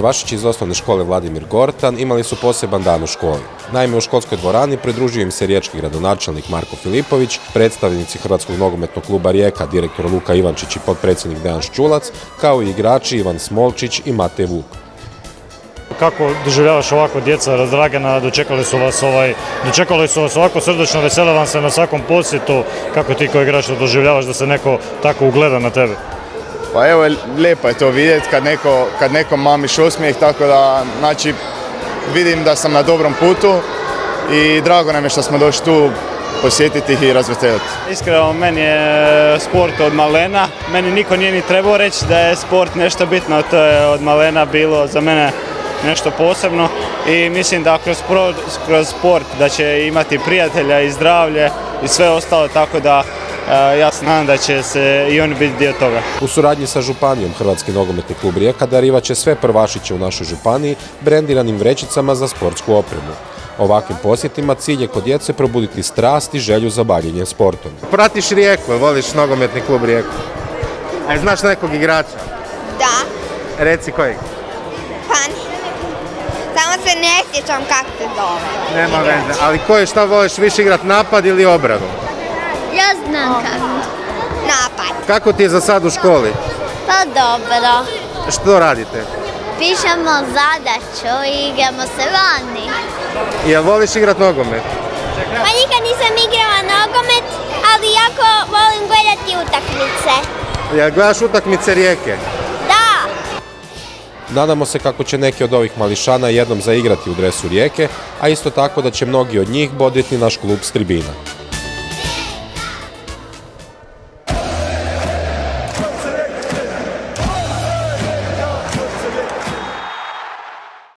Prvašići iz osnovne škole Vladimir Gortan imali su poseban dan u školi. Naime, u školskoj dvorani pridružio im se riječki gradonačelnik Marko Filipović, predstavnici Hrvatskog nogometnog kluba Rijeka, direktor Luka Ivančić i potpredsjednik Dejan Ščulac, kao i igrači Ivan Smolčić i Matej Vuk. Kako doživljavaš ovako djeca razdragena, dočekali su vas ovaj, dočekali su vas ovako srdečno, vesele vam se na svakom posjetu, kako ti koji igrač doživljavaš da se neko tako ugleda na tebe? Pa evo, lijepo je to vidjeti kad neko, kad neko mamiš osmijeh, tako da, znači, vidim da sam na dobrom putu i drago nam je što smo došli tu posjetiti ih i razveseliti. Iskreno, meni je sport od malena. Meni niko nije ni trebao reći da je sport nešto bitno, to je od malena bilo za mene nešto posebno i mislim da kroz, kroz sport da će imati prijatelja i zdravlje i sve ostalo, tako da ja se nadam da će se i oni biti dio toga. U suradnji sa Županijom Hrvatski nogometni klub Rijeka darivat će sve prvašiće u našoj županiji brendiranim vrećicama za sportsku opremu. Ovakvim posjetima cilj je kod djece probuditi strast i želju za bavljenjem sportom. Pratiš Rijeku, voliš nogometni klub Rijeku? A znaš nekog igrača? Da, Reci kojeg? pa samo se ne sjećam kako se zove. Nema veze. Ali koje šta voliš više igrat napad ili obranu? Ja znam kako. Napad. Kako ti je za sad u školi? Pa dobro. Što radite? Pišemo zadaću i igramo se vani. Jel voliš igrat nogomet? Pa nikad nisam igrala nogomet, ali jako volim gledati utakmice. Jel gledaš utakmice Rijeke? Da. Nadamo se kako će neki od ovih mališana jednom zaigrati u dresu Rijeke, a isto tako da će mnogi od njih boditi naš klub s tribina.